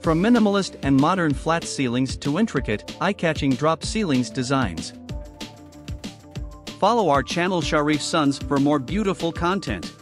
From minimalist and modern flat ceilings to intricate, eye-catching drop ceilings designs. Follow our channel Sharif Sons for more beautiful content.